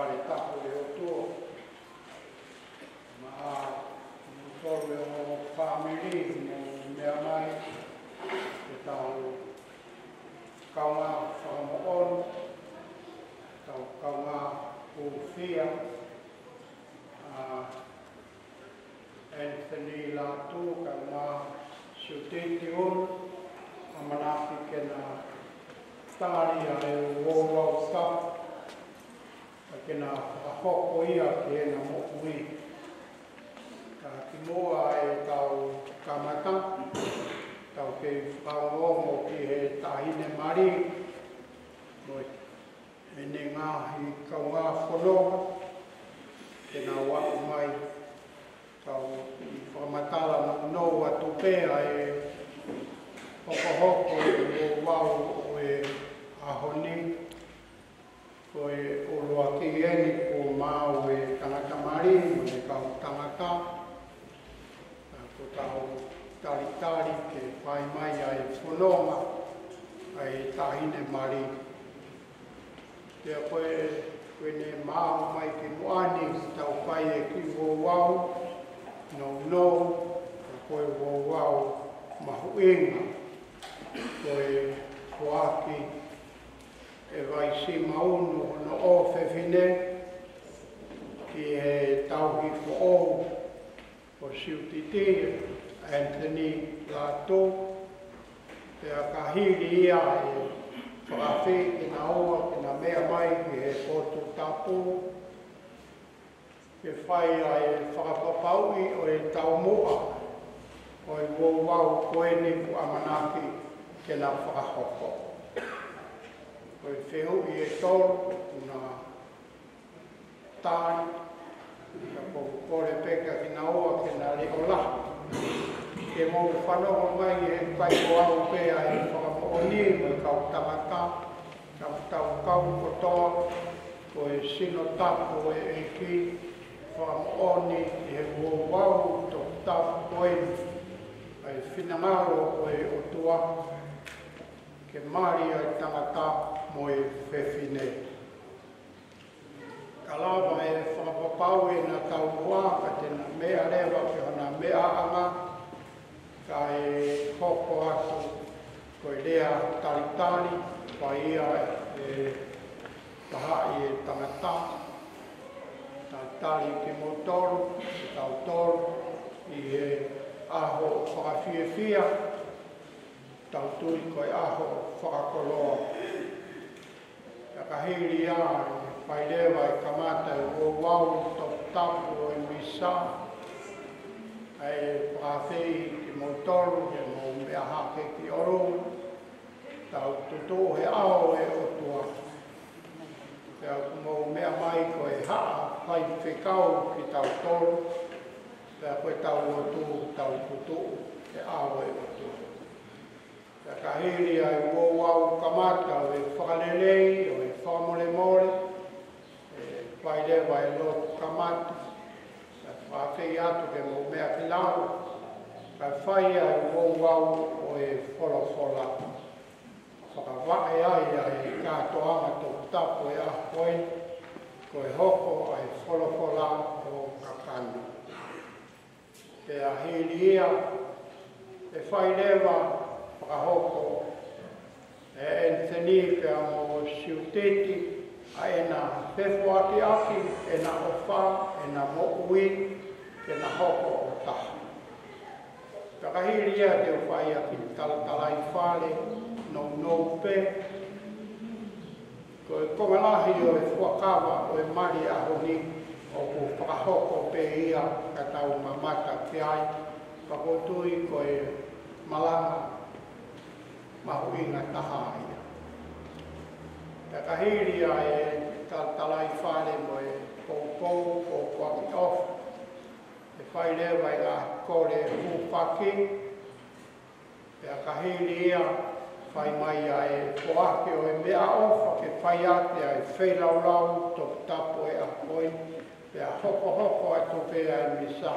pare tapo de oto ma un torre o famili mo me amai e tal kama famo on tal kama o fia a Anthony la tu kama su tenti on amanafi ke na tari ale o wo wo ke nā whakakoko ia ke e nā moku i. ki moa e tau kamata, tau ke whakaro mo ki he tahine mari, noi, e ne ngā hi kaunga whono, ke nā wako mai, tau i whamatala mo nou a tupea e whakahoko e o wau o e ahoni, koe o loa ki eni ko māo e tangata mari, mo ka kau tangata, ko tau tari tari ke whai mai a e whanonga, a e tahine mari. Te a koe, koe ne māo mai ke moani, ki tau whai e ki wō wau, no no, a koe wō wau mahu inga, koe koe aki, e vai si mauno no o fefine ki e tauhi po o o siu titi Anthony Lato te a kahiri ia e whaafi ki e na oa e ki na mea mai ki he koto tapu ke whai a e whakapapaui o e taumoa o e wowau koe ni ku amanaki ke na whakahokoa. Oi feo i e tol una tan ka po pore peka ki na oa ke na le ola. Ke mo fano o mai e pai o au pe e fa po o ni mo ka o tamata ka o ta o ka to o sino tapo e e ki fa mo ni e mo wau to ta o e fina maro o e o tuaku ke maria i tangata mo e whewhi nei. Ka lawa e whakapapau e na tau hoa, ka tēnā mea rewa, ke hana mea anga, ka e hoko atu, ko e rea tari tari, pa ia e taha i e tangata, tari tari ki mo toru, ki tau toru, i e aho whakawhiawhia, whakawhiawhia, tautui koe aho whakakoloa. Ia ka heiri a, pai lewa i kamata i o wau to tapu o i misa, ai pāwhei ki mō toru, mo mea hake ki oru, tau tutu he ao e o tua. Ia ku mō mea mai koe haa, pai whekau ki tau toru, Pea koe tau o tū, tau kutu, e awe o tū kahiri ai mō wau kamata o e whakalelei, o e whamore mōre, e whaere wai lō kamata, e whawhi atu ke mō mea ki lau, ka whai ai mō wau o e wholawhola. Whakawae ai ai kā toanga tō tapo e ahoi, ko e hoko ai wholawhola o kakanu. Te ahiri ia, e whai rewa, e whai rewa, whakahoko e Anthony ke amo siuteti a e na pefo aki aki, e na ofa, e na mo ui, e na hoko o tahi. Takahiria te whai a ki talatalai whale, no no pe, ko e komelahi o e whakawa o e mari a honi, o ku whakahoko pe ia ka tau mamata te ai, pakotui ko e malama ma huinga taha ia. Ta kahiria e ta talai whare mo e pou pou o kwami of. E whai rewa e ngā kore hūpaki. E a kahiria whai mai a e poake o e mea of. Ke whai atea e whai laulau tok tapo e a koi. Pea hoko hoko e tupea e misa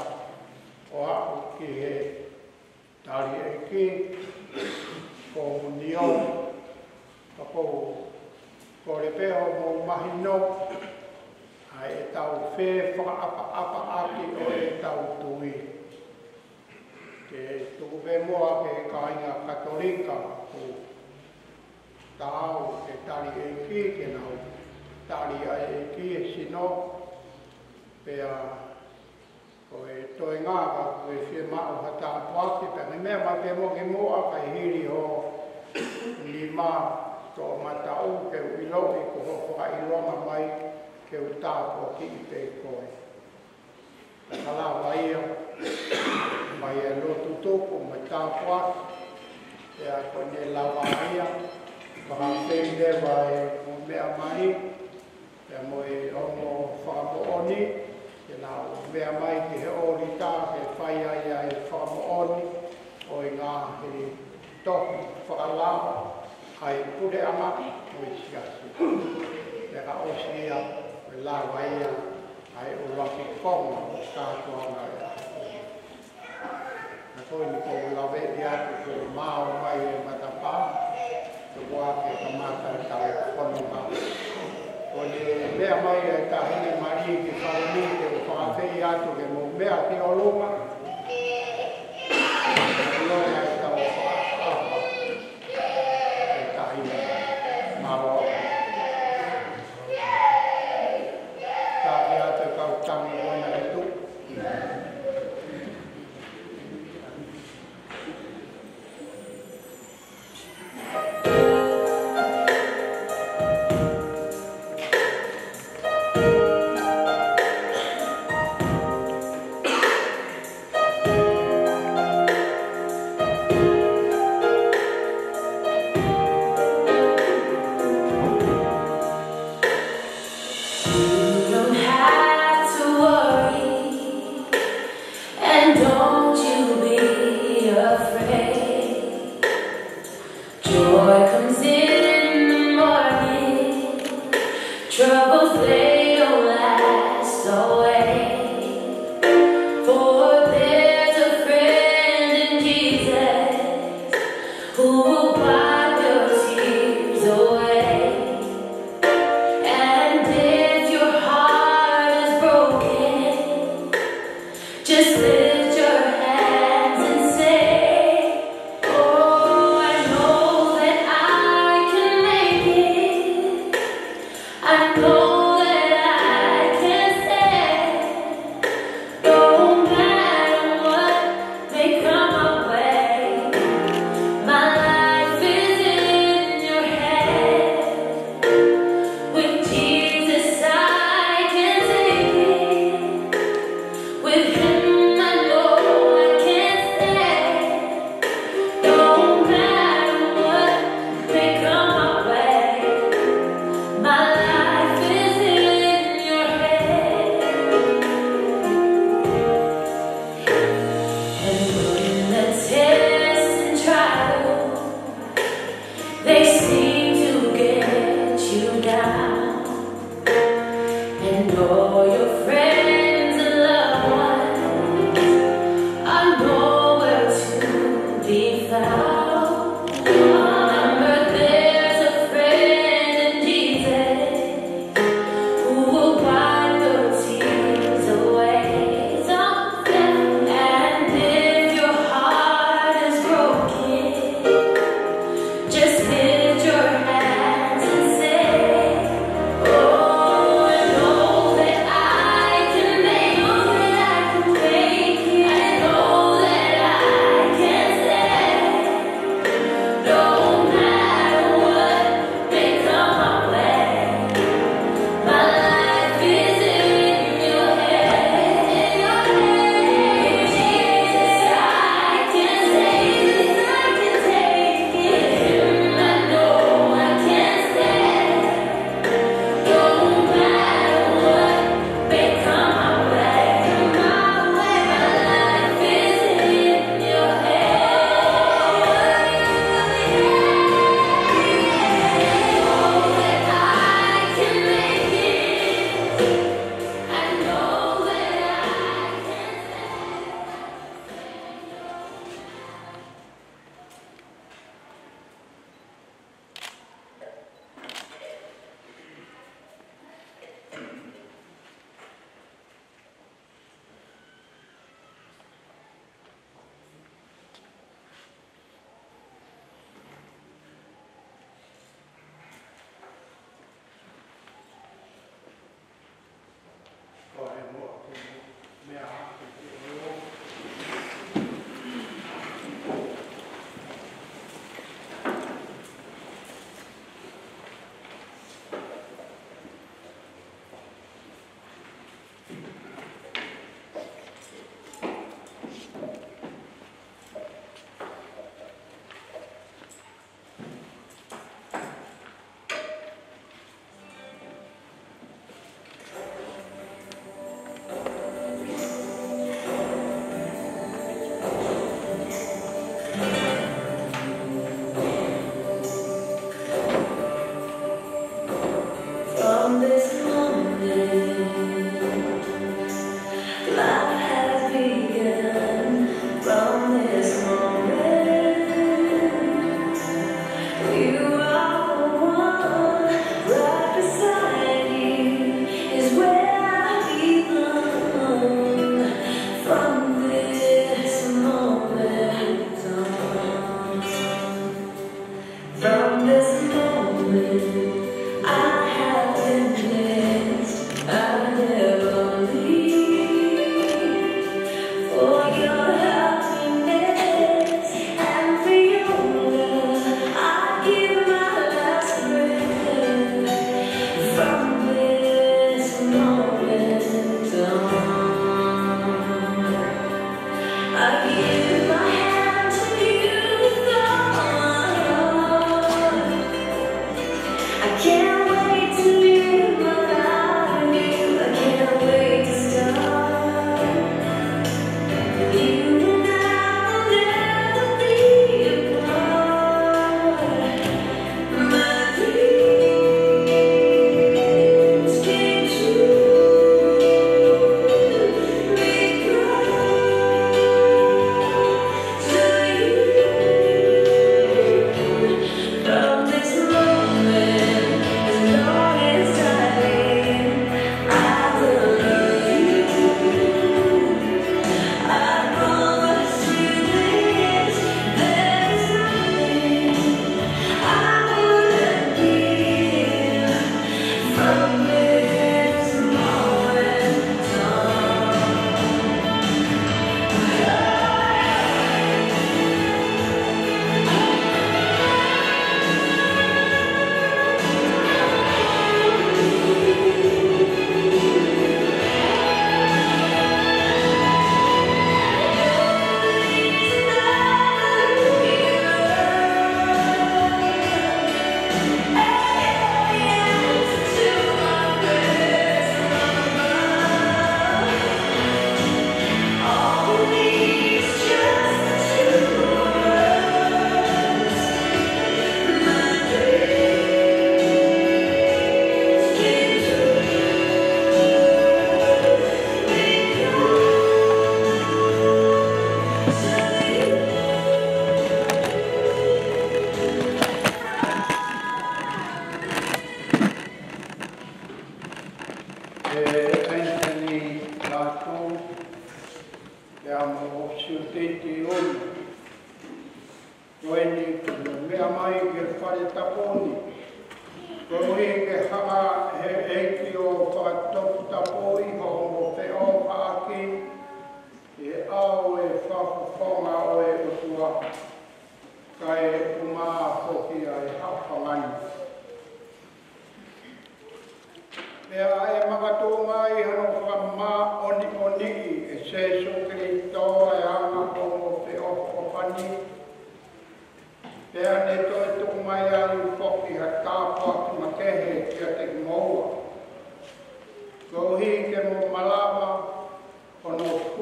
o aku ki he tari e ki ko nio ka po ko le pe o mo mahi no ai e tau fe fa apa apa api o e tau tui ke tuku pe mo a ke ka inga katolika ko tau e tari e ki ke nau tari a e ki e sino pe a uh, ko e toi ngā ka ko e whi mao ha tā pāti pa me mea mai pe mo ke moa ka hiri ho ni mā tō mata u ke ui lobi ko ho ho ha ilonga mai ke u tā po ki i pe koe. Kala waia, mai e lotu tōko mai tā pāti e a koe ne lawa aia maha pei lewa e ku mea mai e mo e ono whakapo oni mea mai ki he ori tā, he whai ai ai whamu oni, o i ngā he tohu whakalama, kai pure ama, o i si asu. Me ka osi ia, me la wai ia, kai o rafi kongo, o kātua ngā ia. Me koi ni kou lawe i atu, ko i māo mai e matapā, ko wā ke kamata kare kono kāpua o le mea mai e tahine mari e te whaamite o whaafei ato ke mo mea te oloma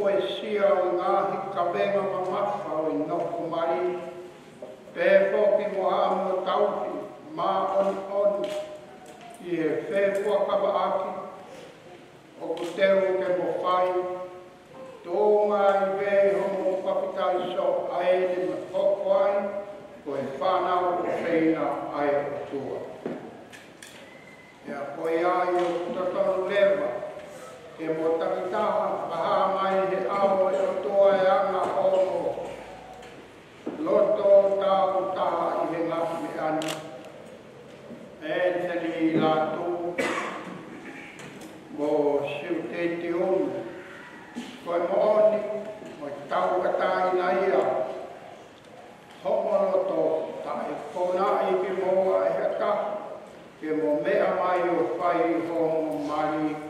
koe sia o ngā hi ka benga ma mawha o i noko mai. Pē pōki mo āmo tauti, mā onu onu, i he fē pua kaba aki, o ku teo ke mo whai, tō ngā i vē ho mo papitai so a e ni ma tōko ai, ko e whānau o whēina ai o tua. Ea koe ai o tatanu lewa, e mo tangitaha paha mai he ao e o toa e anga oko. Loto tau taha i he ngafu e anu. E te li la tu mo siu te te unu. Koe mo oni mo i tau kata i na ia. Homo loto ta e kona i ki mo a e hata ke mo mea mai o whai i hongo mai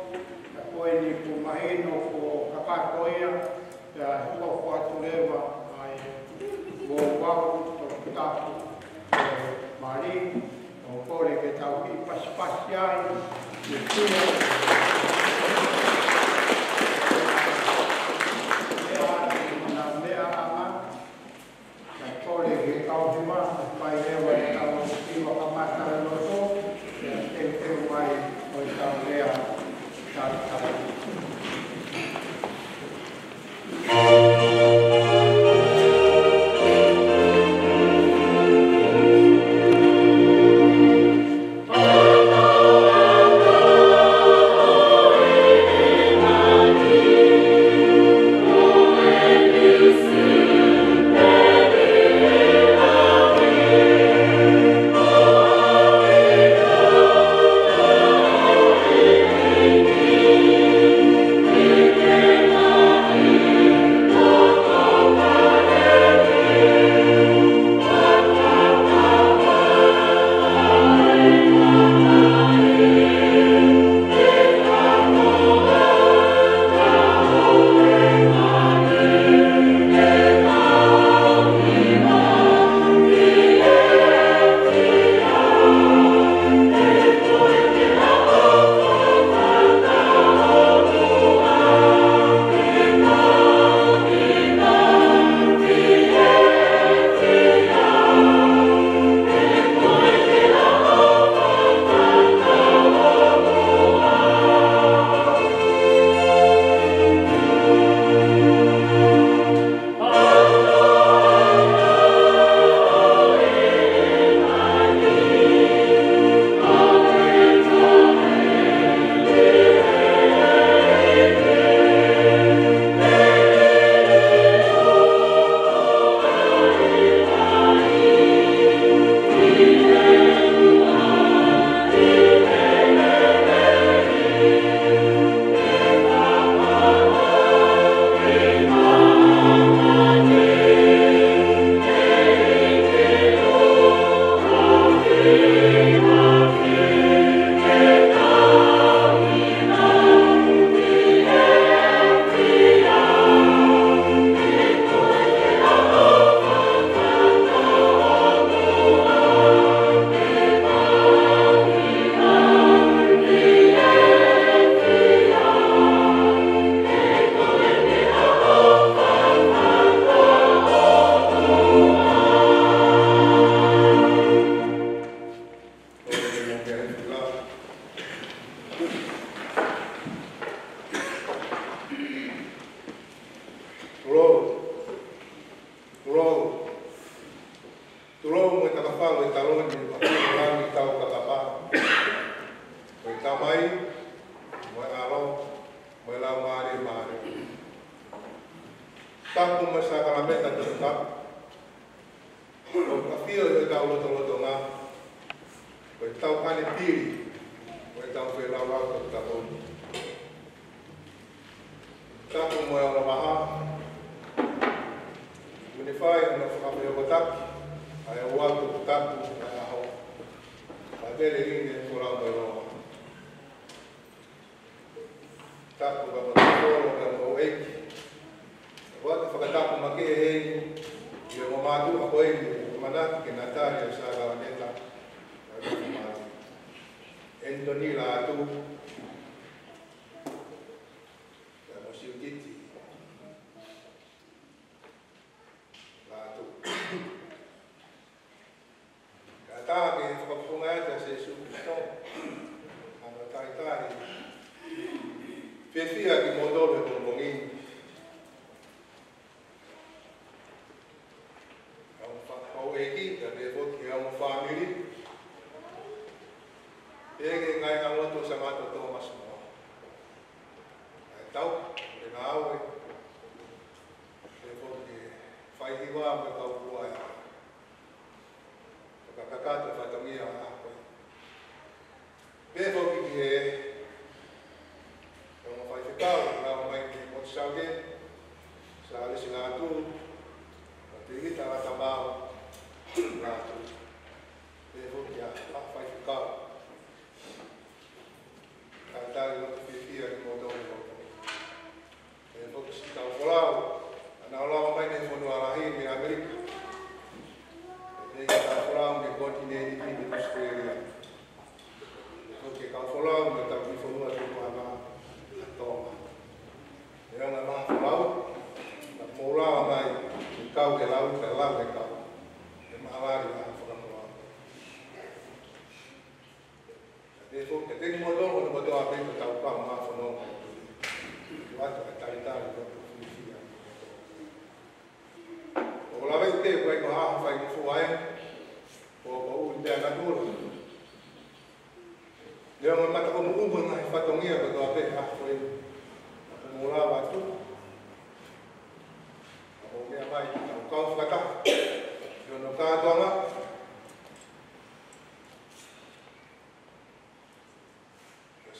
koe ni ko maheno ko kakakoia, ka hua ko atu lewa ai ko wau to kitapu e mari, o kore ke tau i pasipasi ai, ni kune.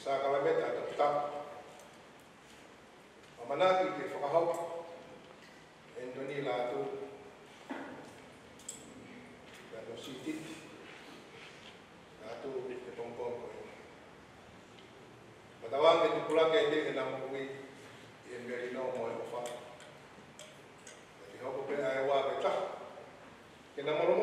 sa kalameta at tapitang. Mamanagi kay Fakahaw, and e doon nila ito, ito si Tit, na ito ulit e ni Pongpong ko. Matawang ito pula kay Tit, na mo kumi, yung e merino mo ay mafa. At ito ko pinayawa kay Tah, kinamarumo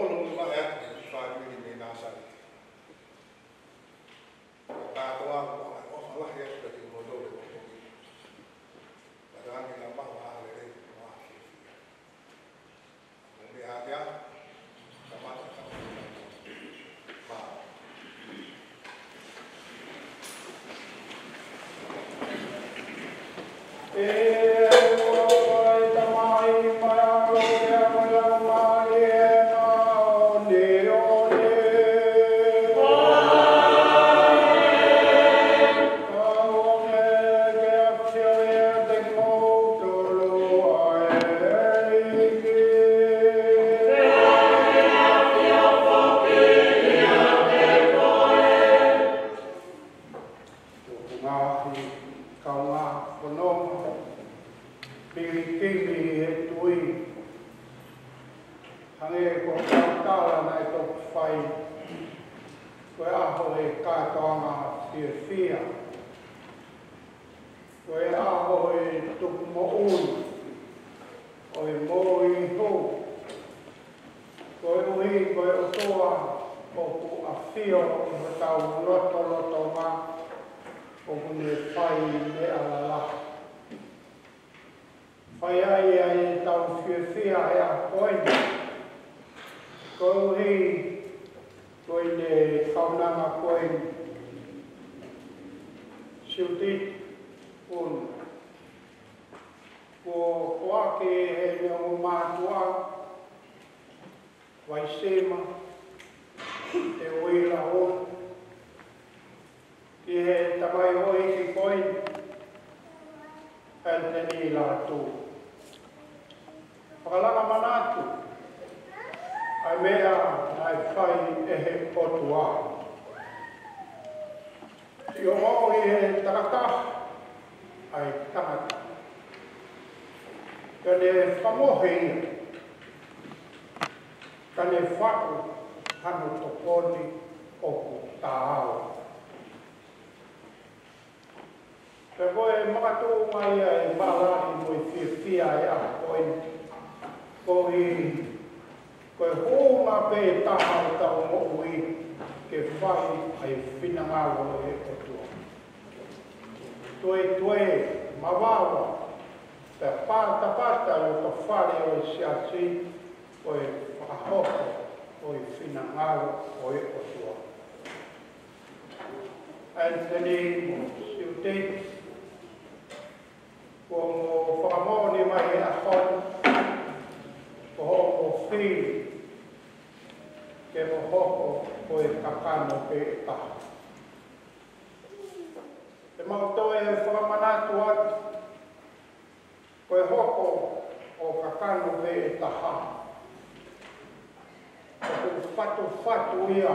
ia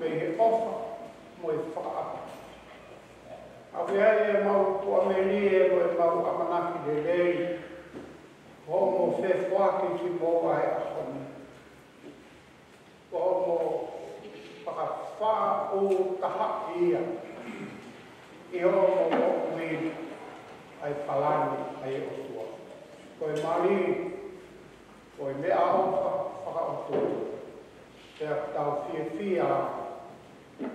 me he ofa mo e whaapa. A wea e mau tua me ni e mo e mau amanaki de lei, o mo fe whaki ki mo wae a hone. O mo paka wha o taha ia, e o mo mo uiri ai palani ai o tua. Koe mali, koe mea ofa, whaka o tua. Pea tau fie fia,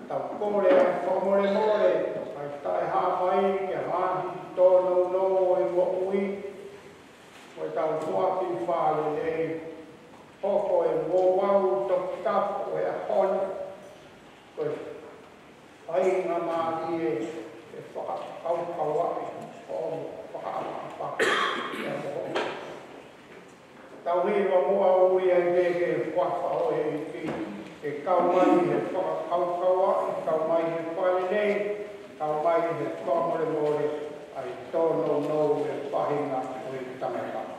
tau kore, fo more more, ai tai hawai, ke hahi e ki tō nou nou o i mo ui, oi tau hua ki whāle nei, hoko e mō wau tok tap o e hon, koe ai ngā mā e whakakau kawai, o mō whakakau kawai, e mō tau hei wa moa uri ai te ke whaka o e ki e kau mai he whaka kaukaua e kau mai he whale nei kau mai he whamore more ai tono nou e pahinga o e tangatanga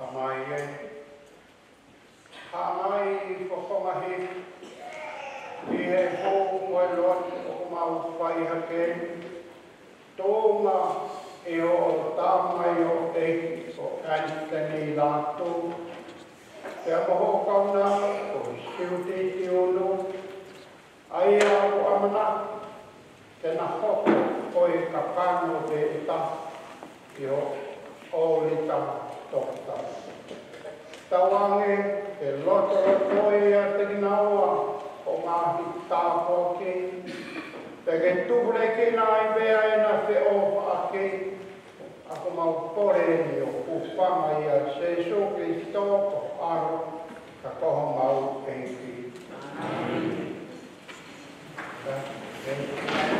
Tamai e. Tamai whakonga he. Ki he hōu mai loa o mau whai hake. Tōna e o tāmai o te o Anthony Lato. Te amoho kauna o hiu te te ono. Ai a o amana te na hoko o e ka pāno te ita. Ki o o le tāmai tokta. Tawange e loto o e koe a te ginaua o mahi tāpō kei. Pege tukure kei nā i bea e na te o a kei. Ako mau pore ni o kupanga i a se so kei stō ko aro ka koha mau kei ki. Amen. Thank you.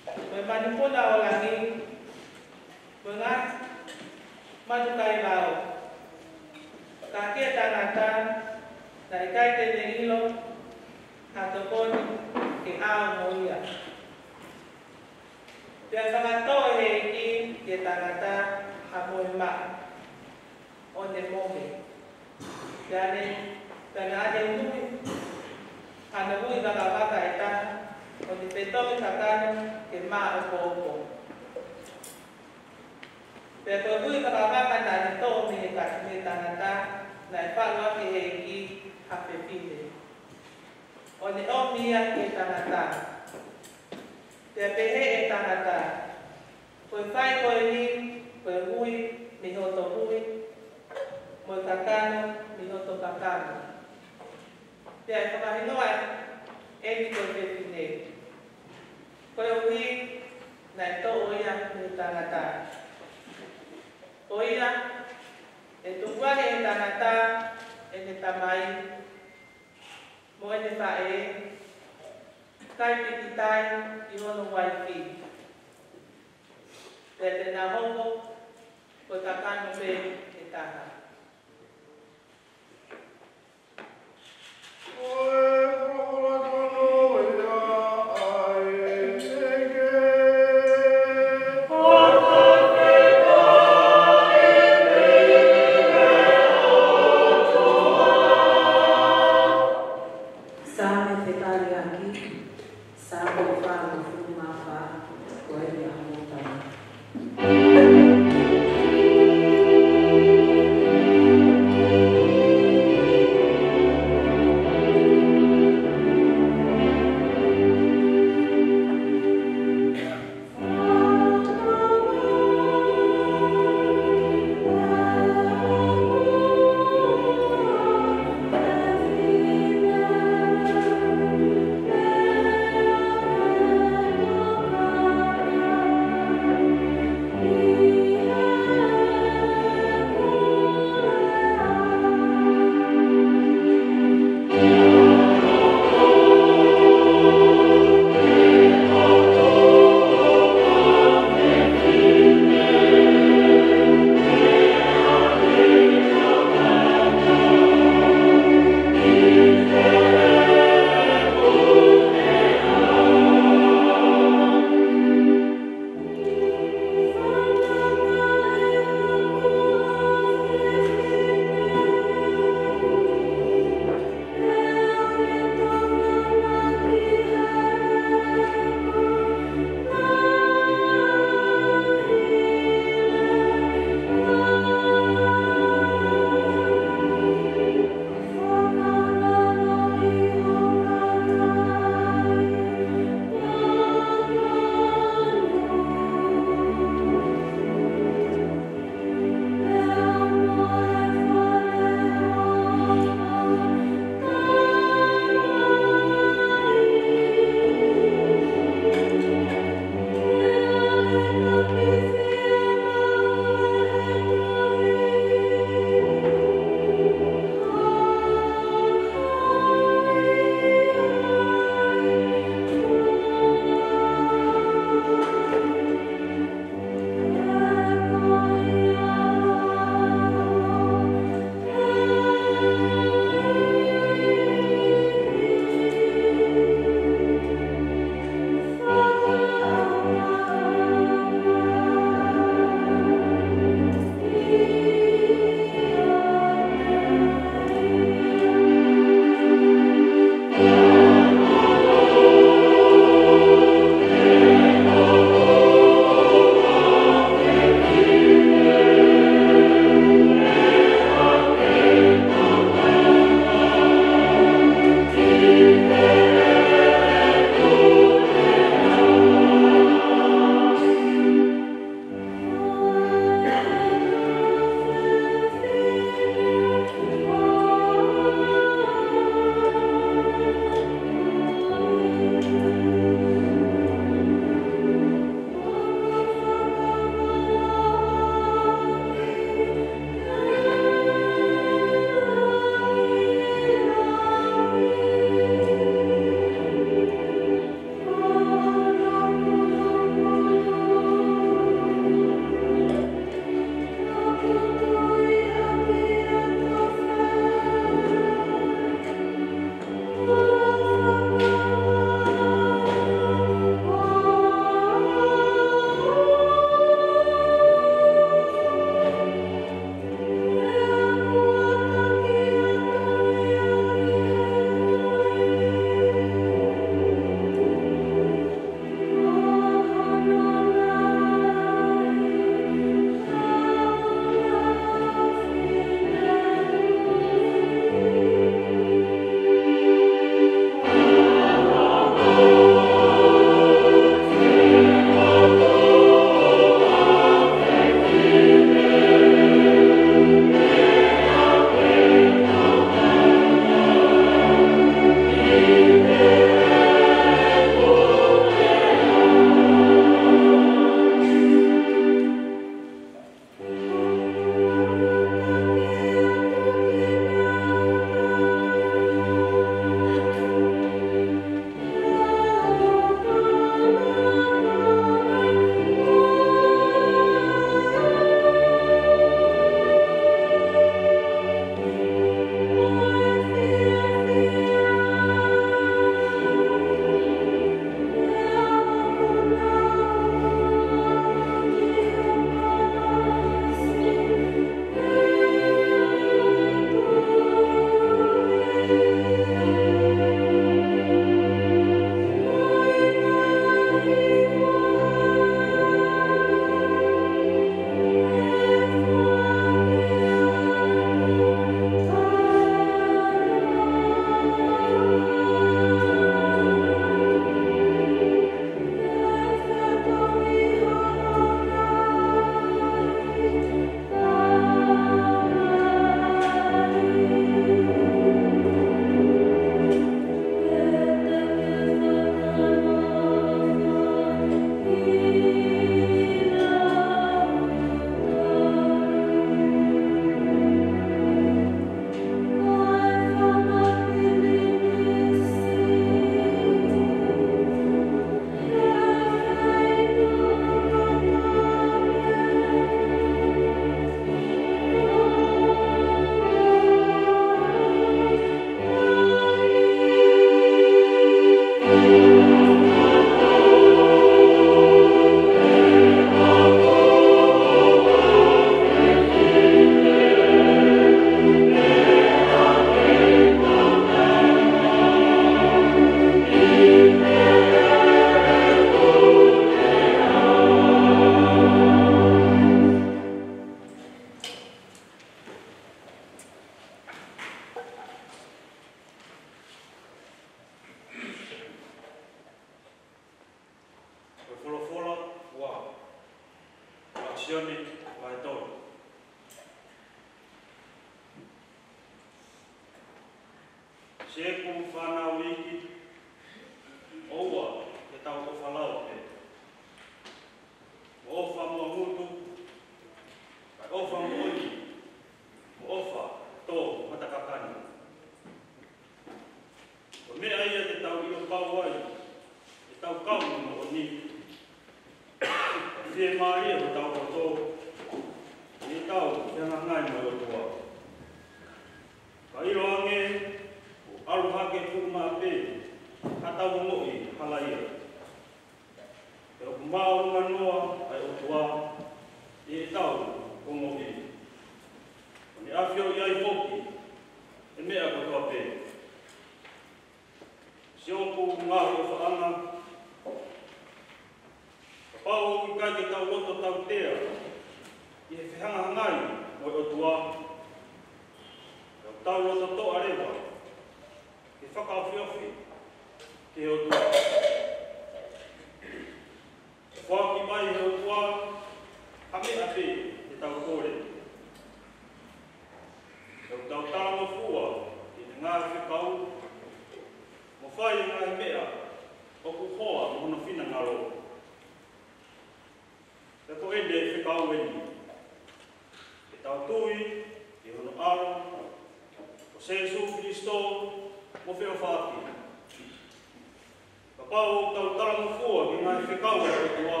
pau tau tarangu fua ki ngai whekau e o tua.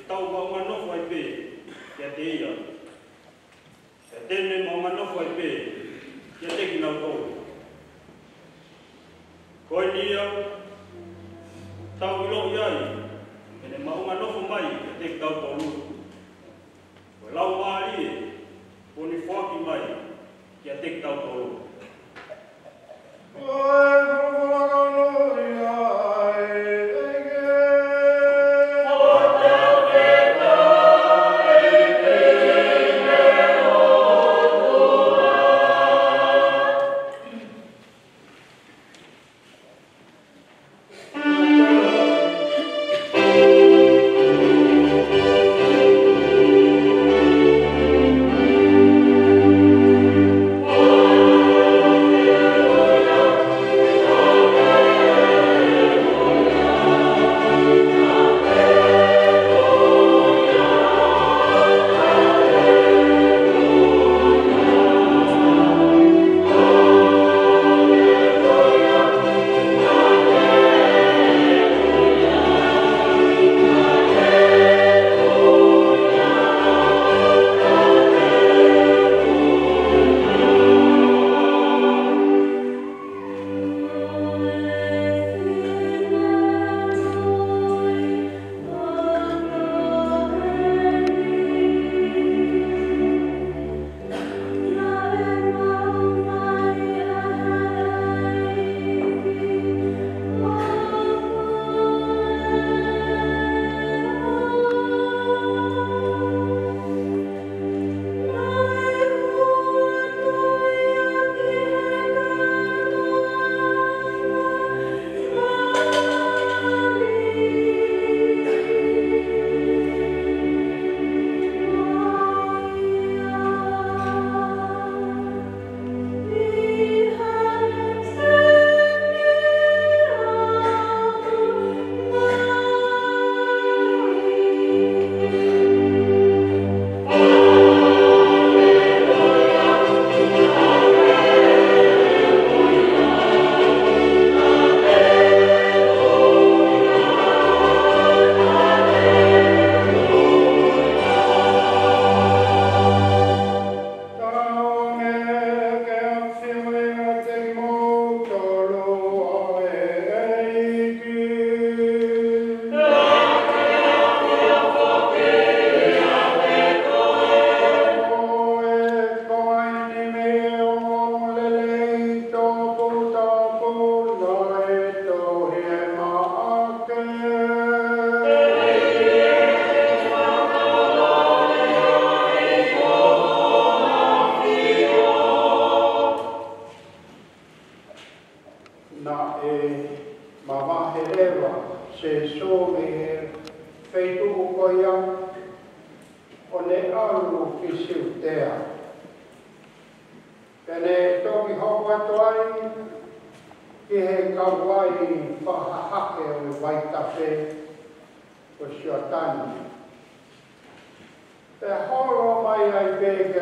I tau pau ma nofu ai pē, kia te ia. Kia tēne mau ma nofu ai pē, kia te ki nau tau. Koe ni au,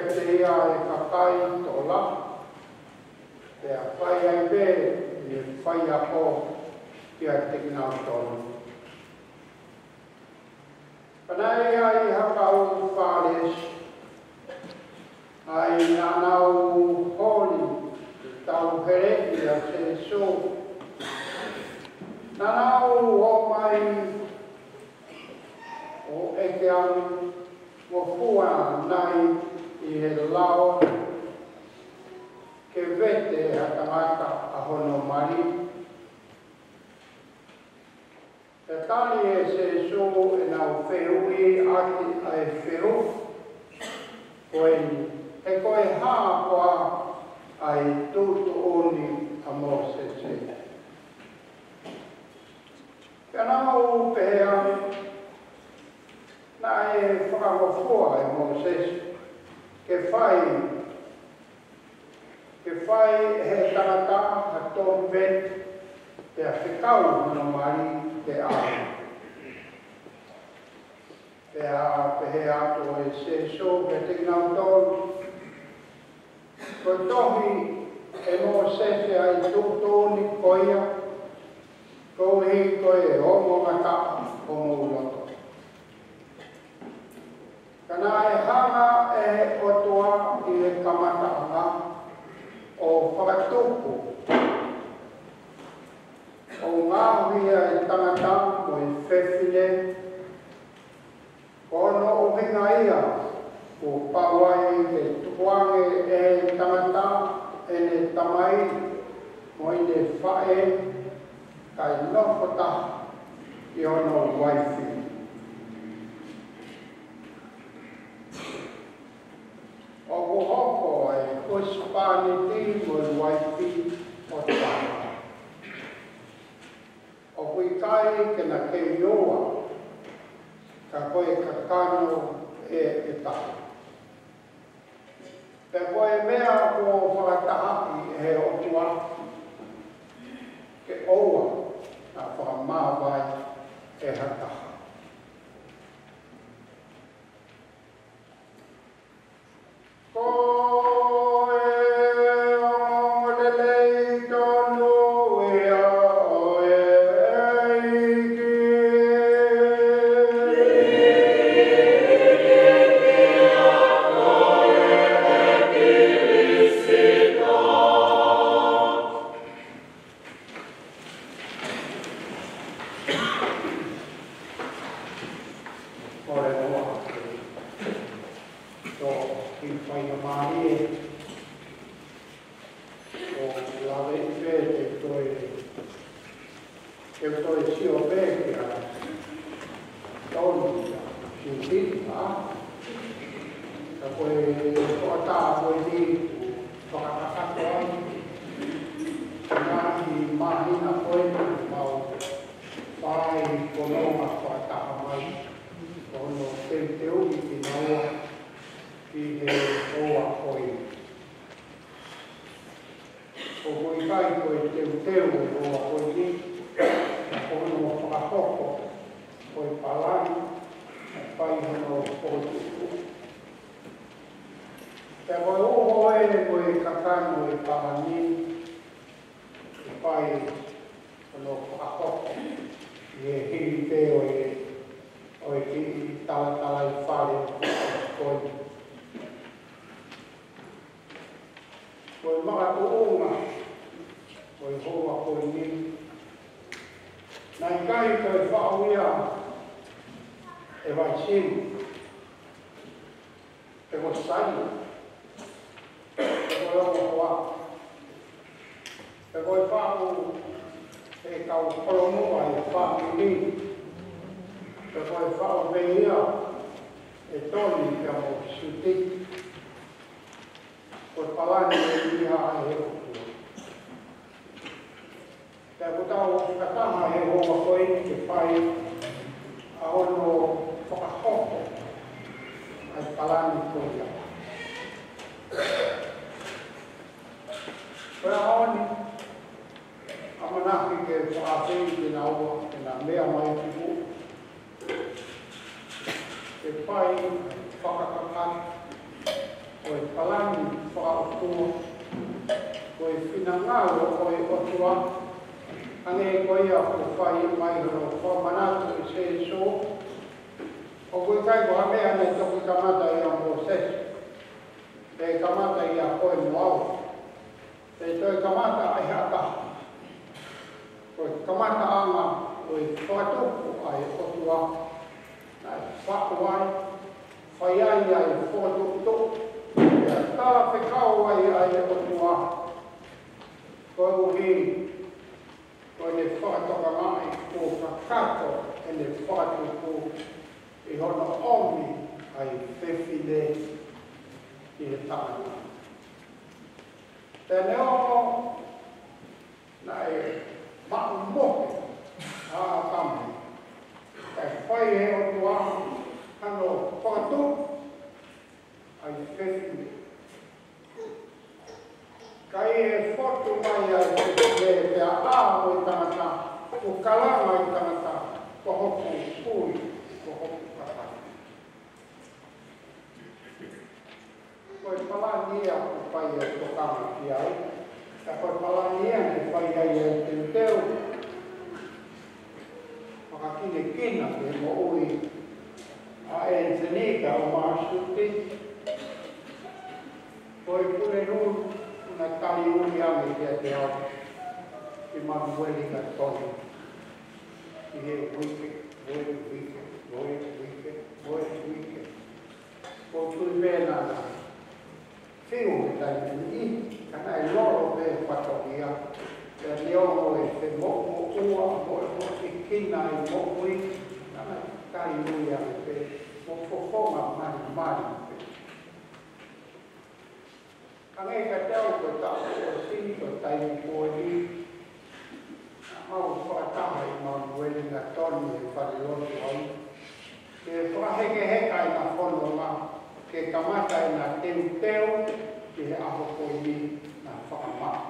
pia te ia e whakai tō la. E te a whai ai pē, ni whai a pō, pia te kina tō la. Panae ai o whāres, ai nānau hōni, tau here i a te sō. Nānau o mai, o eke anu, o fua nai, ihelolao ke vete hatamata mari. Te tali e se so e o feui ati a e feu koe e koe a ai tūtu oni a mōsese. Pia nā o pehea, nā e whakawafua e mōsese. ke whai, ke whai he tangata ka tōn vet te a whikau mana mai te a. Te a pehe a tō e se so ke te ngau tōn. Ko tōhi e mō se te a i tō tōni koia, kōhi koe e homo ngata o mō roto. Kanae e hanga e otoa i e kamata ana o whakatoko. O ngā huia e tangata o e whewhine. O no o hinga ia o pawai e tuange e tangata e ne tamai o i ne whae kai nofota i ono waifini. o ko hoko ai ko spani te mo wai pi o ta o ko kai ke na ke yoa ka ko e ka kano e e ta pe ko e me a ko ho la ta hapi e o tua ke oa na fa ma e ha ha Oh. o e ki i tala tala i whare koi. Koi maka o onga, koi hoa koi ni. Nai kai koi whaoia e vai sinu. E mo sai. E mo lo mo wa. E koi whaoia e kau kolomua e whaoia ni. E koi whaoia e kau kolomua e whaoia ni ka whai whao mei ea e tōni ka mō suti. Ko palani e iha a he hoku. Ka kutau ka tama he hoa koe ke whai a ono whakakoko a palani koe ea. Pera aoni, amanaki ke whaafei ke nga ua, ke nga mea mai ki ua, e pai whakakakari, o e palangi whaakua, o e whinangaro o e otua, ane e koe a ko whai mai rono whamanatu i se e so, o koe kai ko hamea ne toki kamata i am proses, e kamata i a koe moau, e toi kamata e hata, o e kamata anga o e whatoku ai otua, e kamata ai whako ai, whai ai ai whoa tuk tuk, ia tā te kau ai ai e tuku a. Kau hi, kau ne whaitoka mai, kō ka kato e ne whaitoko, i hono omi ai whewhi ne, i he tāna. Te leo, na e, ma'u moke, a tāmai, e whai e o tō āhu, tāno whakatō, ai whetū. Ka e e whotu mai a e te te te a āhu i tāngata, o kalama i tāngata, ko hoku i kūi, e ko hoku katai. Koi palani e a whai e tō kāma ki au, ka koi palani e a whai e te teo, lakini kinnasemo niin ui. A en se niitä omastutti. Voi kuule nuun, kun tali uljami tietä niin on. Iman vuelikat tohi. Ihe huike, voi huike, voi huike, voi huike. Voi tuli venällä. Niin Sinun täytyy ihkänä, ei lolo vee patokia. Ia leo o e te moko ua, o e o te kina i moko i, nana i kai ui a e te moko whonga mai mai i te. Ka ngai ka te au koe tau, o e sini koe tai i koe i, a hau whakatama i ma mueni na toni i whare o te au. Ke whakahenge heka i na whono ma, ke kamata i na tenu teo, ke aho koe i na whakamata.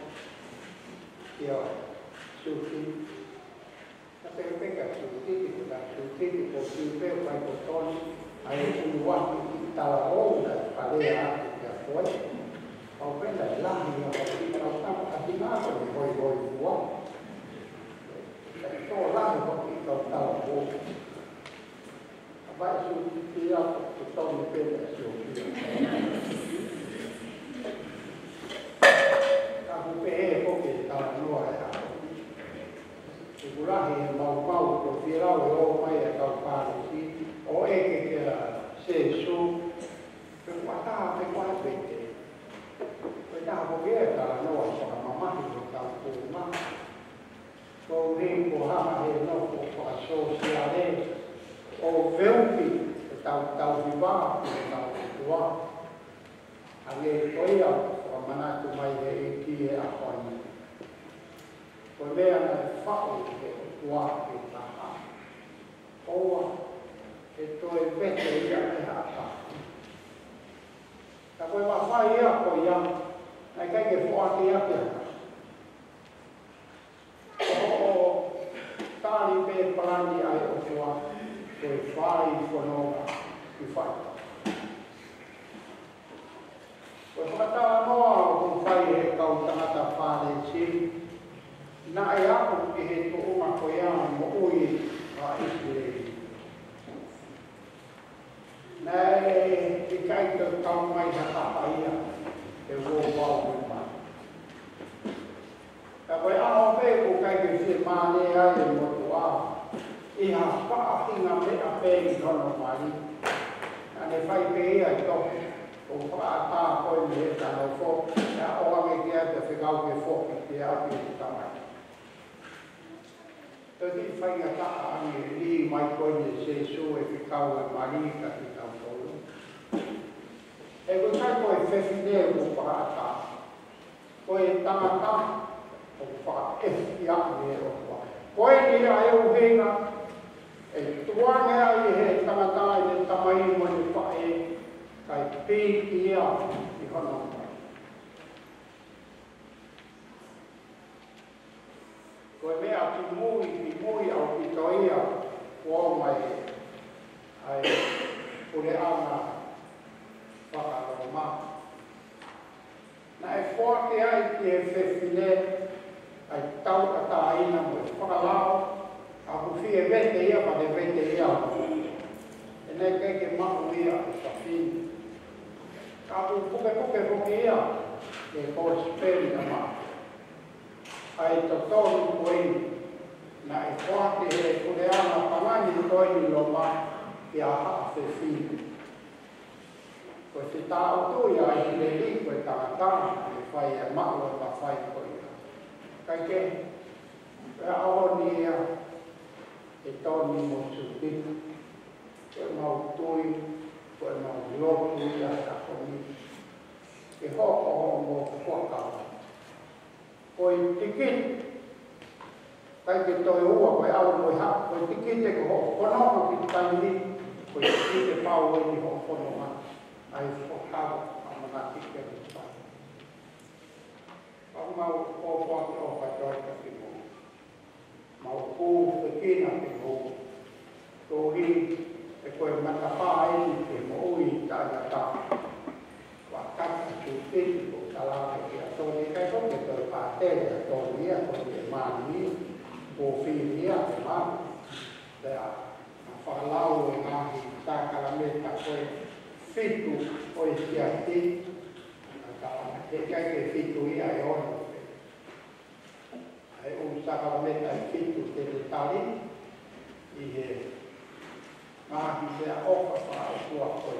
kiểu suy khi các cái cái cả suy khi thì cũng là suy khi thì cũng suy theo phải một con ấy thì quan tà là ô là phải đây là thì là phối còn cái này là nhiều thì nó tâm là cái má của mình hồi hồi quá cái to là có cái cầu tà là ô vậy suy khi là tụi tôi bên là suy khi kurahi e mau mau ko whirau e o mai e tau pāre si, o e ke ke a se su, pe kua tā pe kua e pe te. Pe tā ho ke e tā noa sa ka mamahi ko tau tō mā. Ko rin ko hama he no ko kua so si a re, o whelpi e tau tau i wā, e tau i tua. A le toia, kua manatu mai he e ki e a hoa Ko mea na e whao te wā te taha. Oa, e toi pete ia te hata. Ka koe ma whai ia e koe ia, nai kai ke whoa te ia te hata. Oho, tāni pē parani ai o te wā, koe whai whanonga ki whai. Koe whakatawa noa o kum whai e kau tangata whare chiri, na ai apo ke he to o mako ia mo oi e a ipere na e ki kai to tau mai ha ka pai ia e wo wa o ma ka koe a o pe ko kai ke se ma ne a e mo to a i ha pa a ti na me a pe i no no mai na ne fai pe e ia to o pa a ta koe me e ta no fo ya o a me dia te fe ka o me fo ki te a ki te tamai Tadi fai a ta a e ni li mai koi ni se so e ki kau e mari ka ki tau tolu. E ko tai koi fefi ne e mo pa a ta. Koi e tangata o pa e fi a ni e o pa. Koi ni a e o venga e tua ne a i he tangata e ne tamai mo ni pa e ka i pe i a i hanau. mea ki mui, ki mui au ki toia o au mai e. Ai, pune au nga whakaro ma. Na e fuake ai ki e whewhine, ai tau ka tā ina mo e whakalao, a kufi e vete ia, ma te vete ia. E nei kei ke mahu ia, e whawhine. Ka kukukukukukukia, e kore speri na maa ai e tatoru ko Na e koate he e kore ana pangani ni ko ini lo ma e a haa fe fini. Ko e te tāo tui a i le li ko e tāta e whai e mao e pa whai ko ina. Kai ke, e aho ni ea e tōni mo tū ma Ko e mao tui, ko e mao lopu ia ka komi. E ho ho ho mo kua kawa o i tiki. Kai ke toi ua koe au koe ha, koe tiki te ko hokono ko ki tani ni, koe tiki te pau e ni hokono ma, ai whokaro a mga tiki a tiki pai. Pau mau kōpua ki o kai toi ka ki mō. Mau kū te kina ki mō. Tō hi, e koe mata pā e ni ke mō ui tāna tāna. eta tonia ko te mani o finia te mani te a a whakalau e ngāhi tā karameta koe fitu o i kia ti e kai ke fitu ia e ono e o tā karameta i fitu te te tali i he ngāhi te a opa whā o tua koe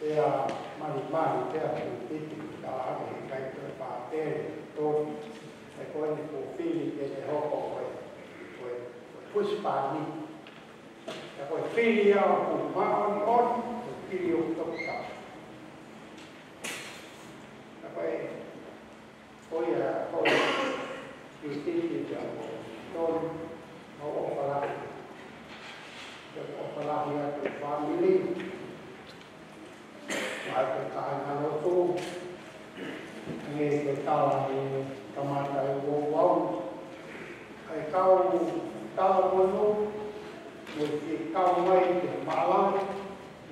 te a mani mani te a fitu cari, fai per parte, torni, e poi il tuo figlio viene dopo, poi, poi, poi, poi spagni, e poi figlio, un mano, un figlio, un toccato. E poi, poi, poi, i figli diciamo, non ho parlato, ho parlato anche con i bambini, qualche tagliano tutto, me te tau ni tamata e o wau. Kai tau mo tau mono, mo te tau mai te mala,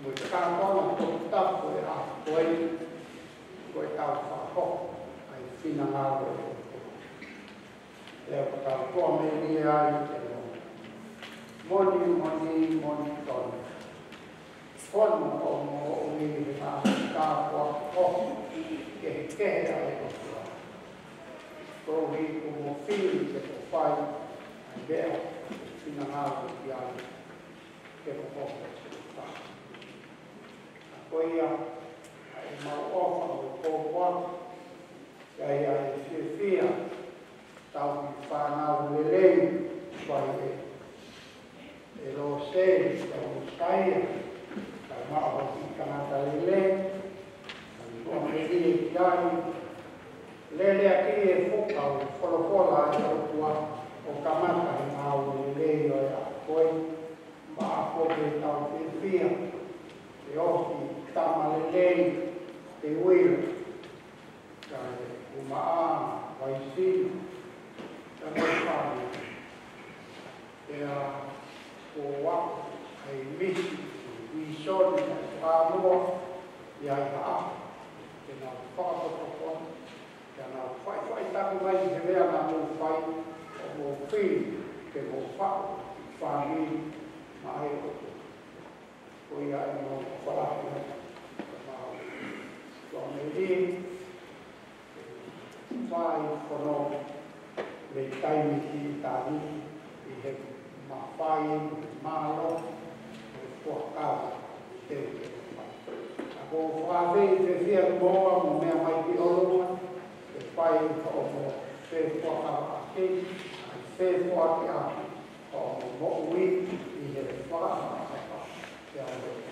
mo te e tau mono to ta ko e a koe, ko e tau whako, ai whina ngāro e o koe. Leo ko tau koa me ni e ai te o. Moni, moni, moni, tonu. Kono ko mo o mi ni ma, ta koa koa. que che era le nostre Poi un film che può fare idea fino a altro piano che non posso ascoltare. Poi è malofano un po' e a fia fia tau mi whanau le lei whaere. E lo se, tau staia, tau maho ki kanata le lei, o me e e piano, le le a ke e foka o folofola e o tua o kamata e nga o le le o e a koe, ma a koe e tau te fia, e ofi tama le le te uira, ka e uma a vai sino, ka e pari, e a o wako, e misi, i sori, e a lua, e a i haa, whakapotokoa, kia nā whai whai tāku mai he mea nā mō whai, o mō whi, ke mō whao, whāmi, mā he oku. O ia e mō whalahi, o mā o tōne rī, whai whono, me taimi ki tāni, i he mā whai, mā lo, e whakao, e whakao ko wha te te fia moa mo mea mai ki oroma, te pai i ka omo, te whaka a ke, a te whaka a ke, a omo mo ui, i he whaka a ka, te e a omo.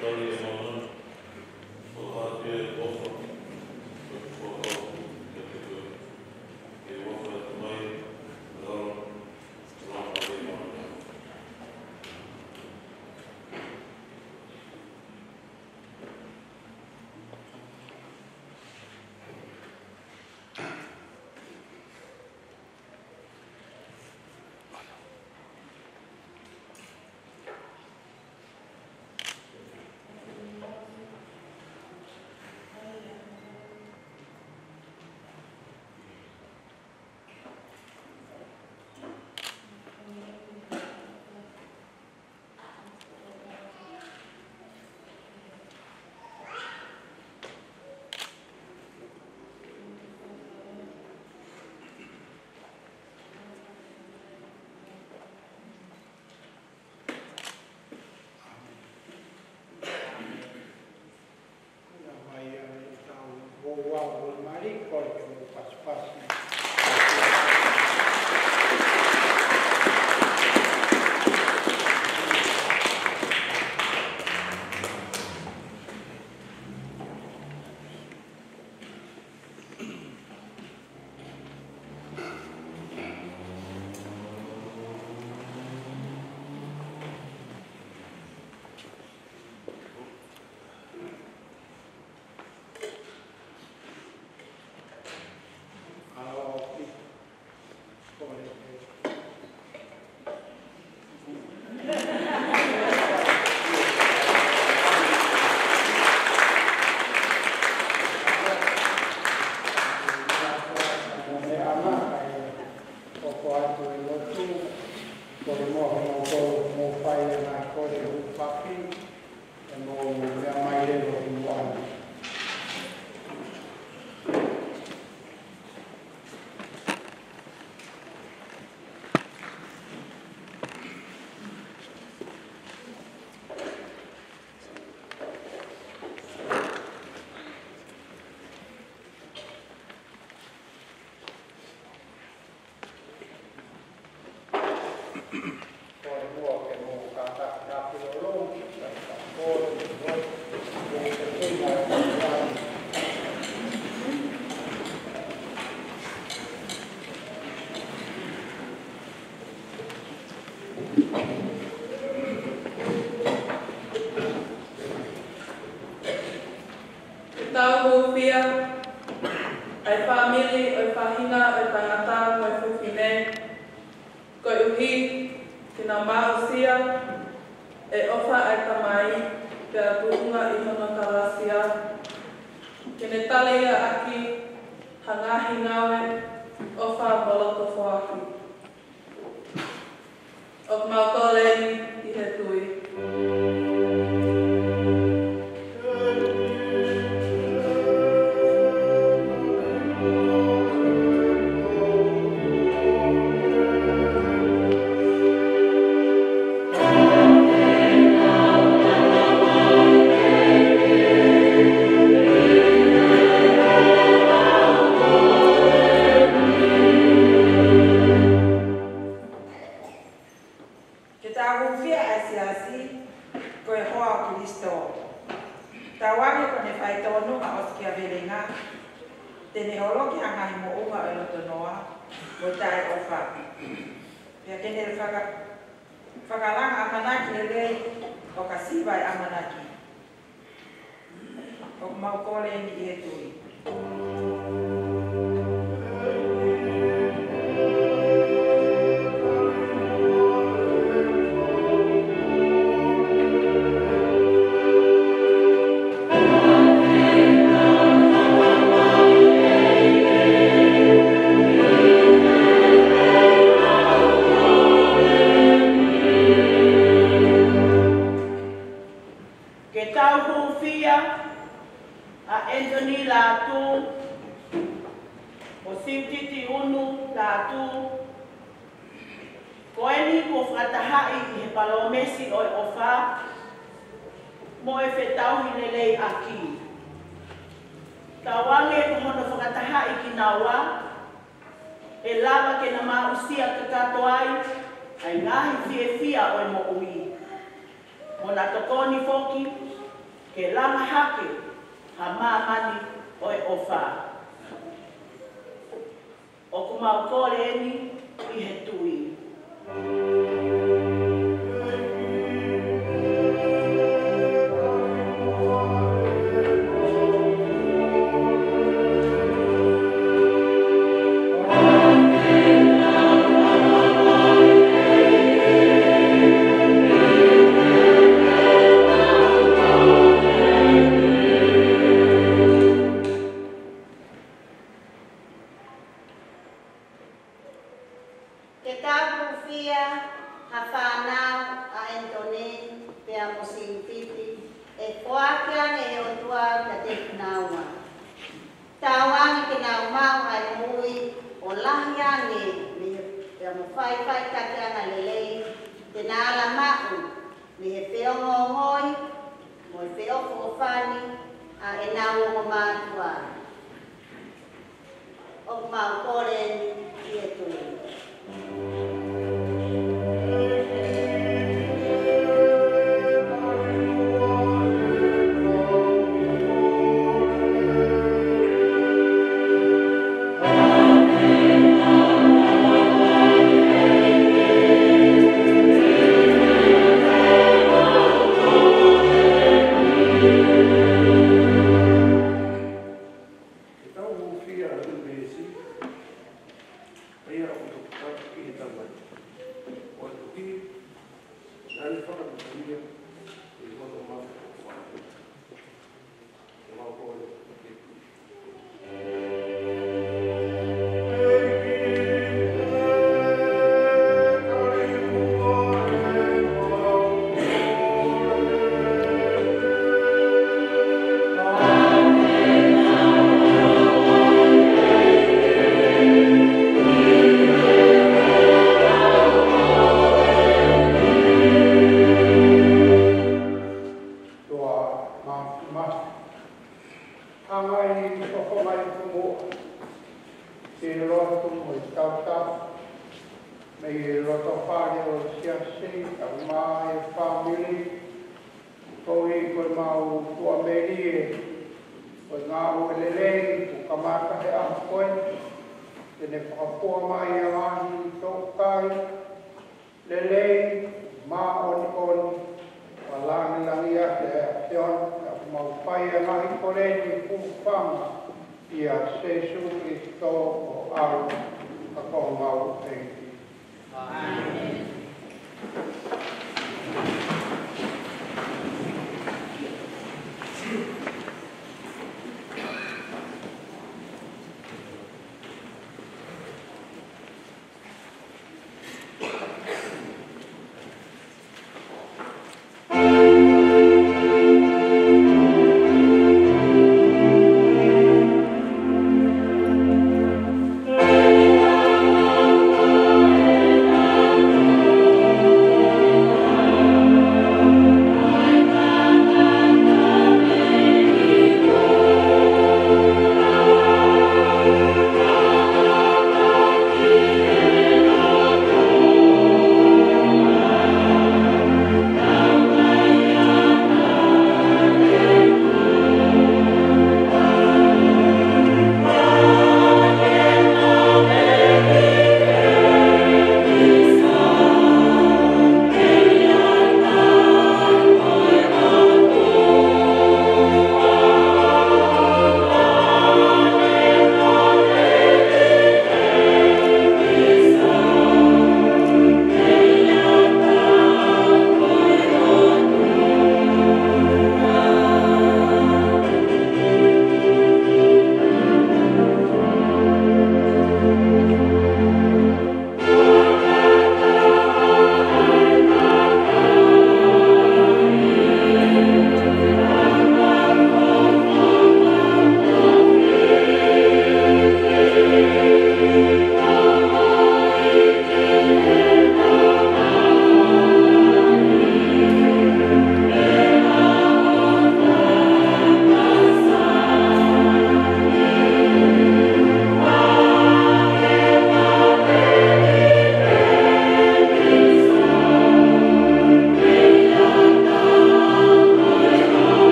Glória ao nome O Almighty Quaker. ake a mamani oe ofa. O kumaukore eni i hetui. Música 嘛，过年。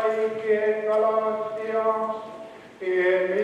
y que en Galacia, y en mi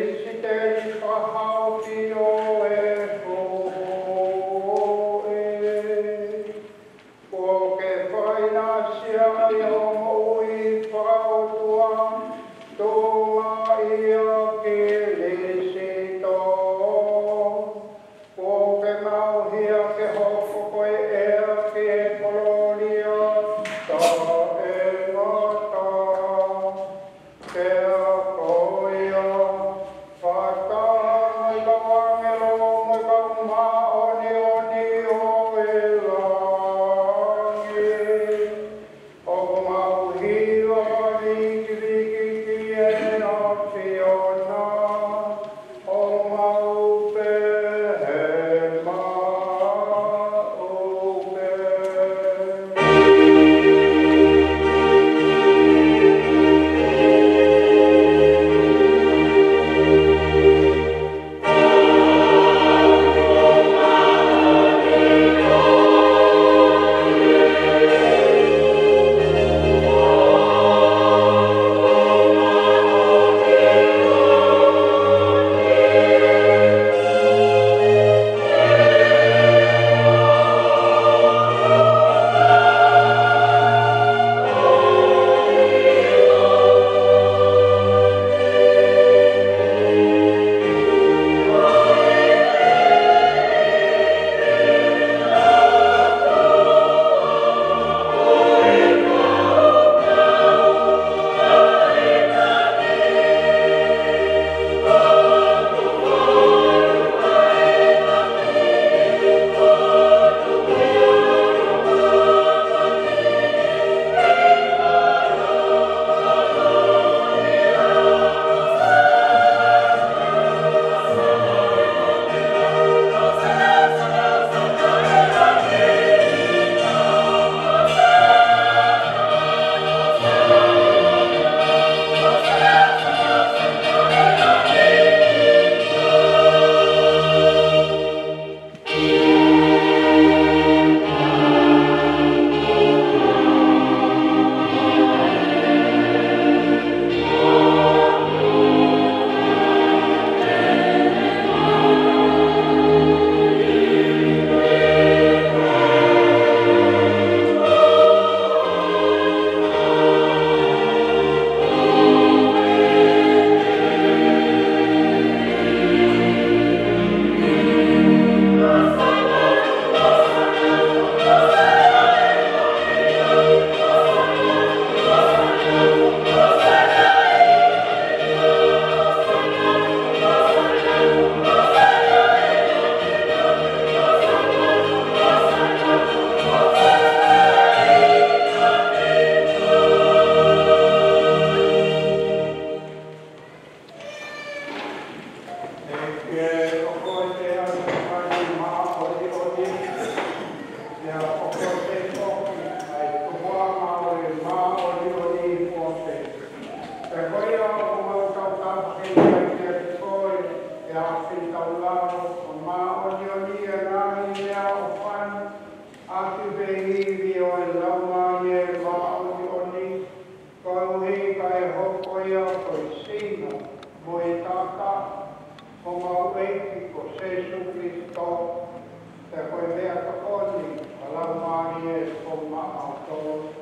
koma a tolo.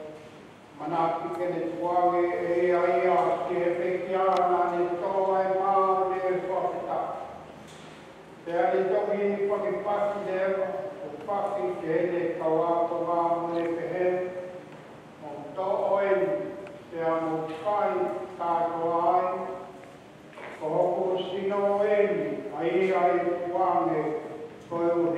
Mana pike ne tuawe e ai a ke pe kia na ne tolo e ma ne e fafita. Te ali tobi ni pake pati de eva, o pake ke e ne kawa toma mo ne pehe. O to oe ni te anu kai ta toa ai. Ko hoko sino e ni ai ai tuane koe o ne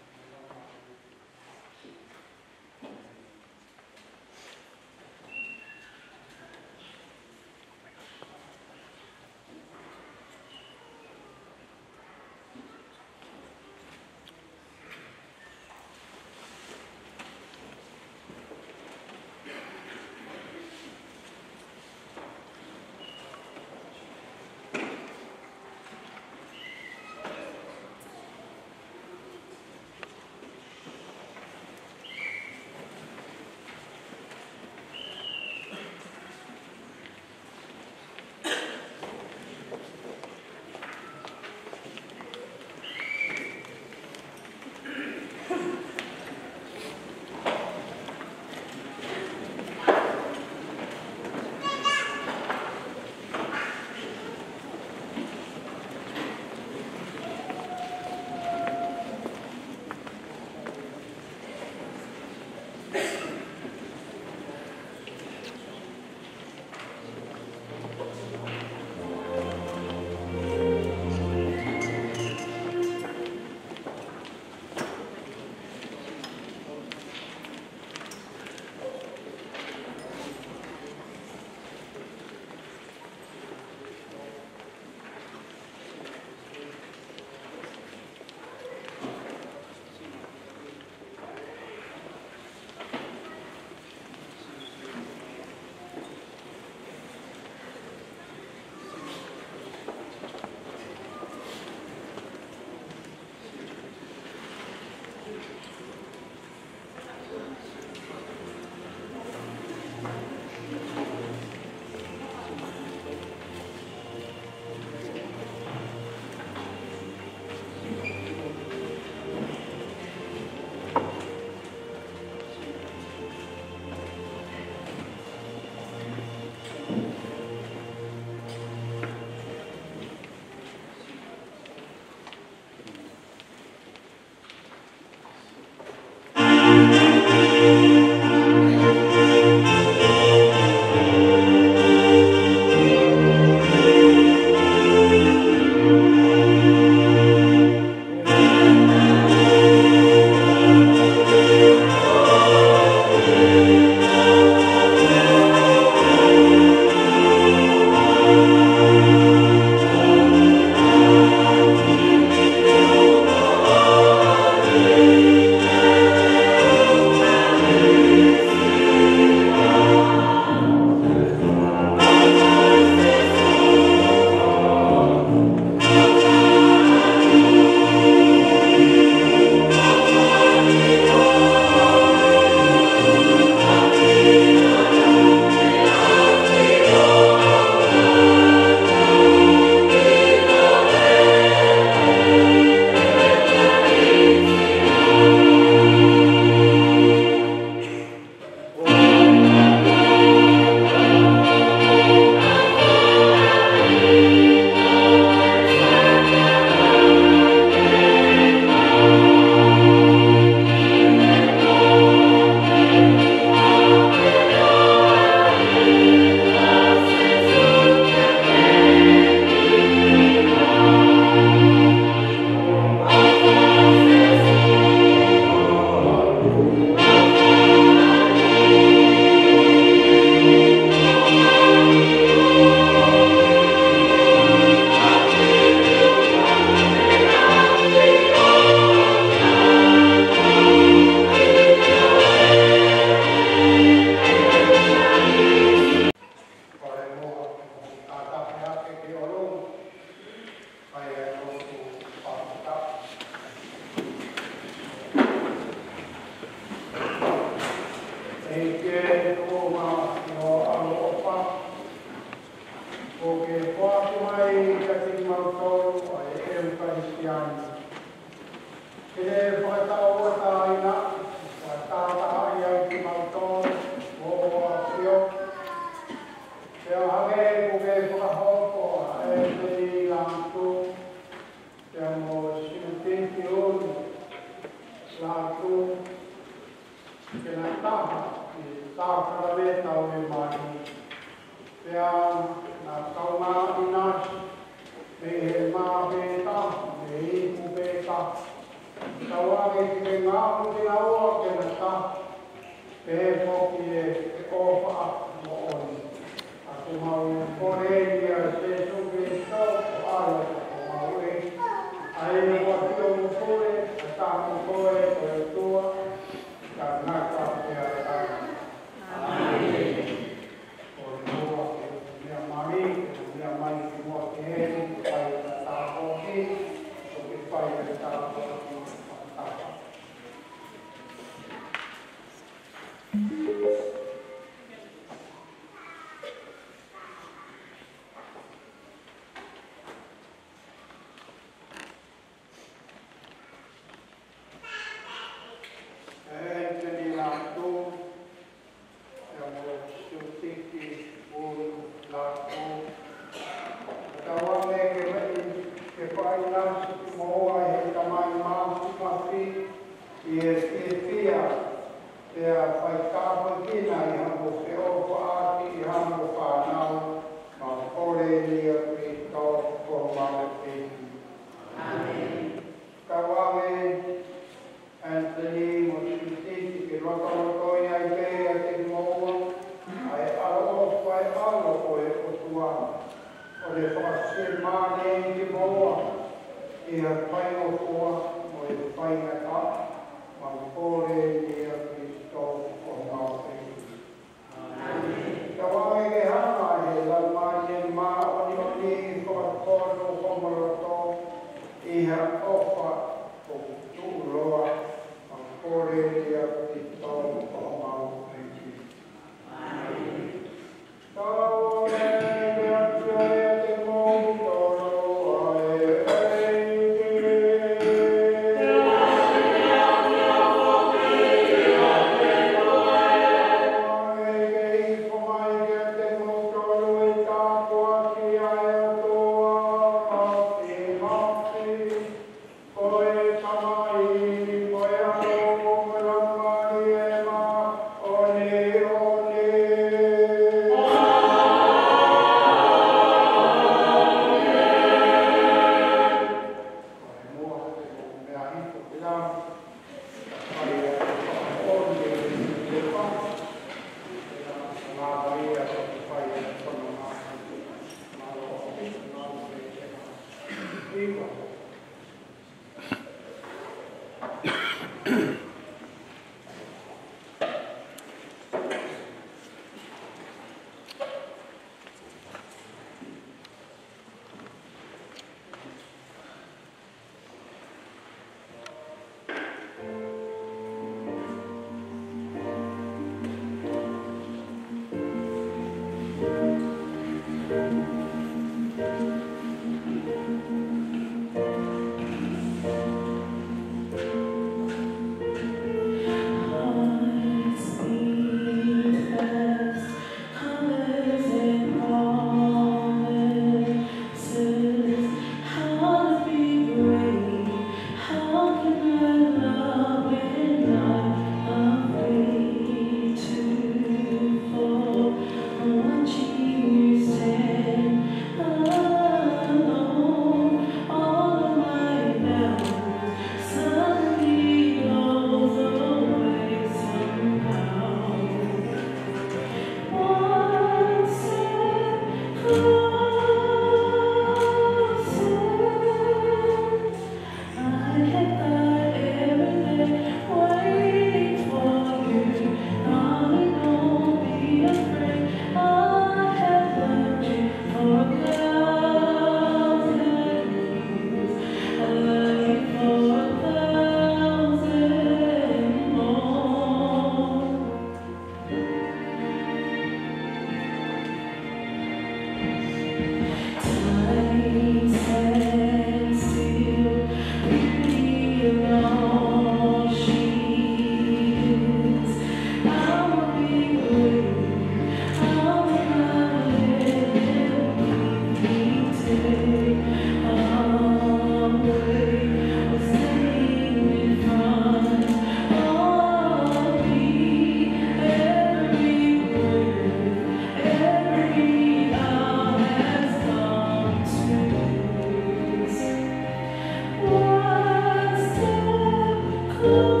Thank you.